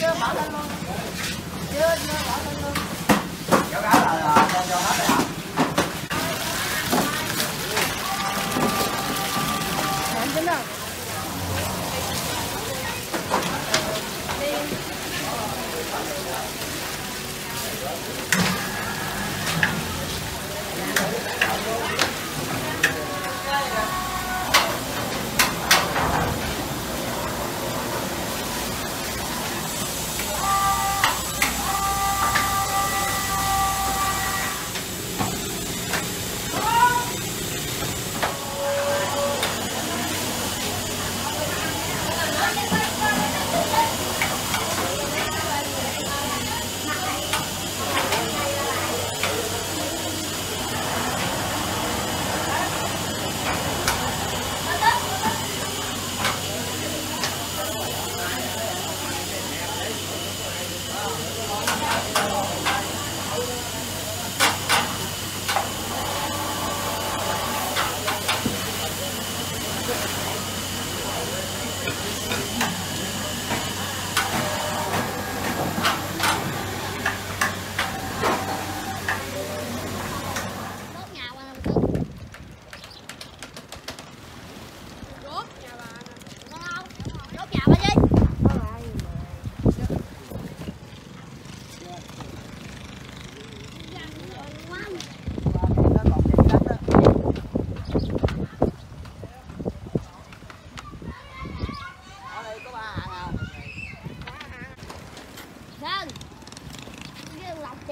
chưa bỏ lên luôn chưa chưa bỏ lên luôn Kéo gáo là cho cho hết rồi hả? Làm thế nào? Đi. Bye.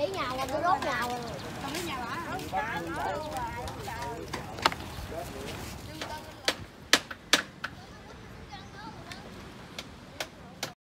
chỉ nhào mà tôi đốt nhào rồi. Còn cái nhà bả.